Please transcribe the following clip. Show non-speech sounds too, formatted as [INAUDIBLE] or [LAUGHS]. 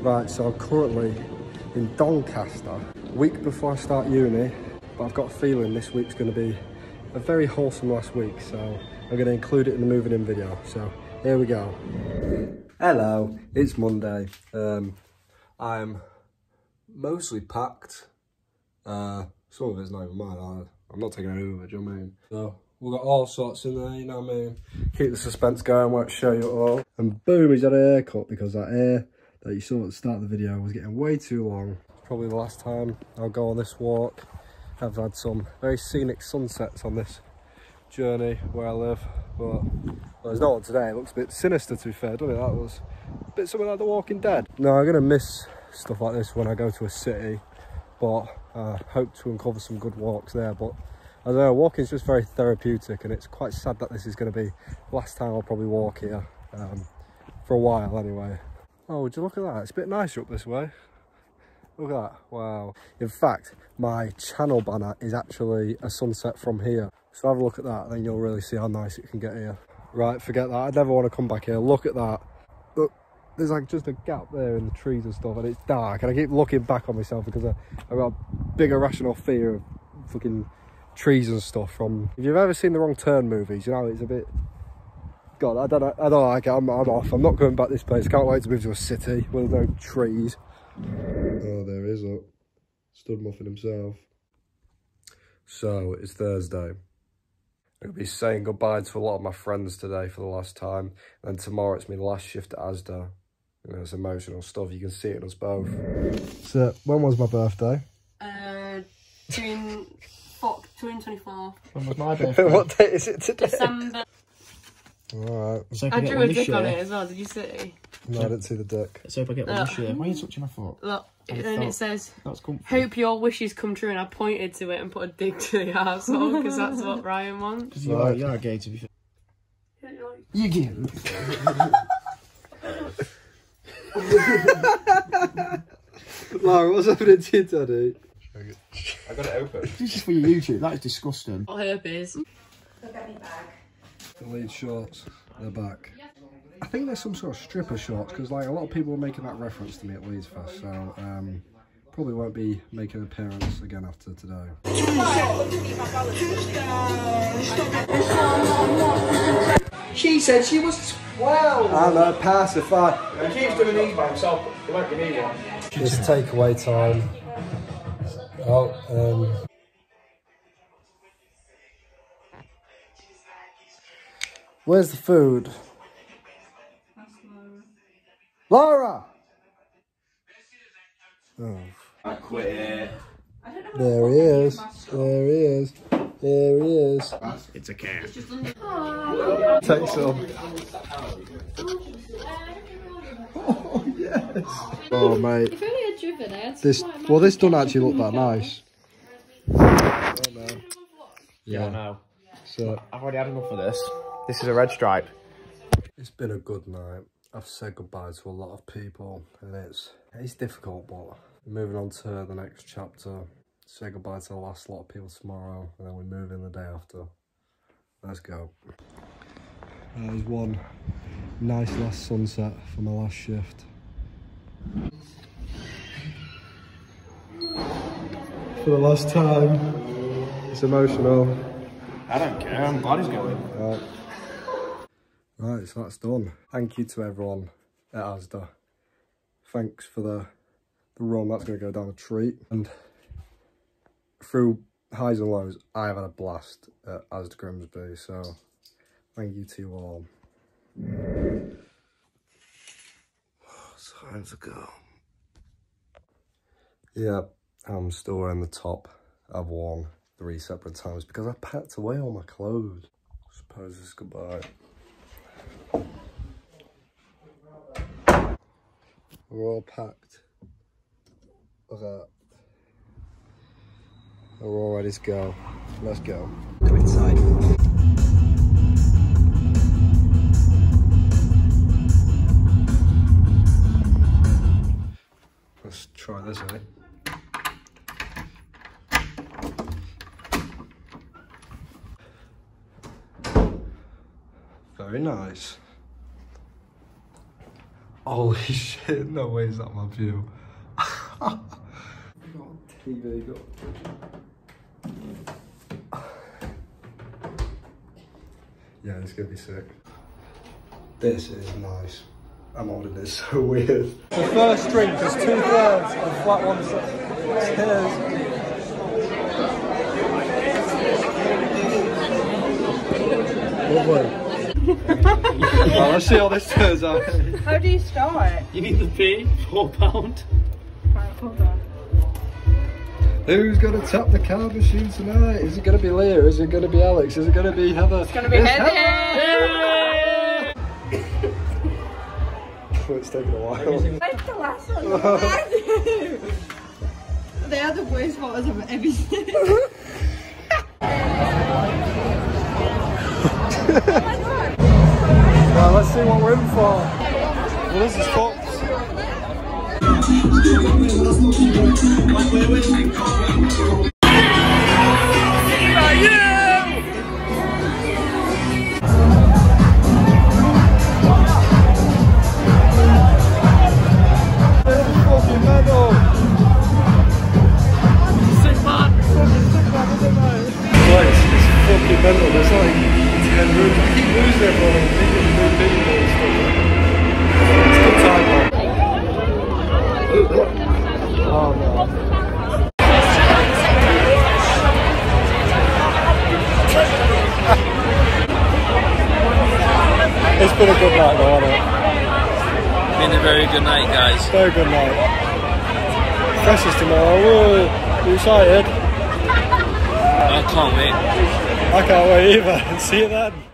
Right, so I'm currently in Doncaster, week before I start uni, but I've got a feeling this week's going to be a very wholesome last week, so I'm going to include it in the moving in video. So here we go. Hello, it's Monday. Um, I'm mostly packed. Uh, some of it's not even mine. I'm not taking it over, do you know I mean? So we've got all sorts in there, you know what I mean? Keep the suspense going, won't show you all. And boom, he's had a haircut because that hair that you saw at the start of the video was getting way too long. Probably the last time I'll go on this walk. I've had some very scenic sunsets on this journey where I live, but well, there's not one today. It looks a bit sinister to be fair, doesn't it? That was a bit something like The Walking Dead. No, I'm gonna miss stuff like this when I go to a city, but I uh, hope to uncover some good walks there. But I don't know, walking is just very therapeutic and it's quite sad that this is gonna be the last time I'll probably walk here, um, for a while anyway. Oh, would you look at that? It's a bit nicer up this way. Look at that, wow. In fact, my channel banner is actually a sunset from here. So have a look at that, then you'll really see how nice it can get here. Right, forget that, I'd never want to come back here. Look at that. Look, there's like just a gap there in the trees and stuff, and it's dark, and I keep looking back on myself because I, I've got a big irrational fear of fucking trees and stuff from... If you've ever seen the Wrong Turn movies, you know, it's a bit God, I don't know. I don't like it. I'm, I'm off. I'm not going back this place. Can't wait to move to a city with no trees. Oh, there is up. Stud Muffin himself. So, it's Thursday. I'm going to be saying goodbye to a lot of my friends today for the last time. And tomorrow it's my last shift at Asda. You know, it's emotional stuff. You can see it in us both. So, when was my birthday? Uh, June, fuck, June 24th. When was my [LAUGHS] birthday? what date is it today? December. Alright. So if I get drew a this dick on it as well, did you see? No, I didn't see the dick. So if I get one this year, why are you touching my foot? Look, I and it says, That's comfy. hope your wishes come true, and I pointed to it and put a dick to the [LAUGHS] asshole, because that's what Ryan wants. Because you are, Right. you are gay to be fair. You gay. Laura, what's happening to you, Daddy? I got it open. [LAUGHS] This is for your YouTube. That is disgusting. What herpes? The lead shorts, they're back. I think there's some sort of stripper shorts because like a lot of people were making that reference to me at Leeds Fest, so um, probably won't be making an appearance again after today. She said she was 12. I'm a pacifier. He keeps doing these by himself, but he won't give me one. It's takeaway time. Oh, um. Where's the food? Laura! Oh. I quit it. There he is. There he is. There he is. It's a cat. Take some. Oh yes. [LAUGHS] Oh mate, If only had driven it. this well this doesn't actually look that nice. Oh no. Yeah, no. So I've already had enough of this. This is a red stripe. it's been a good night. I've said goodbye to a lot of people and it's it's difficult but moving on to the next chapter. Say goodbye to the last lot of people tomorrow and then we move in the day after. Let's go. There's one nice last sunset for my last shift. For the last time. It's emotional. I don't care. I'm glad he's going. Right. So that's done. Thank you to everyone at Asda. Thanks for the, the run. That's going to go down a treat. And through highs and lows, I have had a blast at Asda Grimsby. So thank you to you all. It's time to go. Yeah, I'm still wearing the top I've worn three separate times because I packed away all my clothes. suppose it's goodbye. We're all packed. Look at that. We're all ready to go. Let's go. Go inside. Let's try this, eh? Very nice. Holy [LAUGHS] shit, no way is that my view. got TV, got... Yeah, it's gonna be sick. This is nice. I'm holding this [LAUGHS] so weird. The first drink is two thirds of flat one Cheers. Lovely. [LAUGHS] well, let's see how this turns out. Uh, how do you start? You need the pay, four pound. Right, hold on. Who's gonna tap the card machine tonight? Is it gonna be Leah? Is it gonna be Alex? Is it gonna be Heather? It's gonna be Heather. it's taking a while. Where's the last one? they are the worst photos I've ever seen. Well, let's see what we're in for. Well, this is fucked. Fucking mental. Fucking mental. There's like 10 rooms. I keep losing everyone Been a very good night, guys. Very good night. As tomorrow. Woo! You excited? I can't wait. I can't wait either. [LAUGHS] See you then.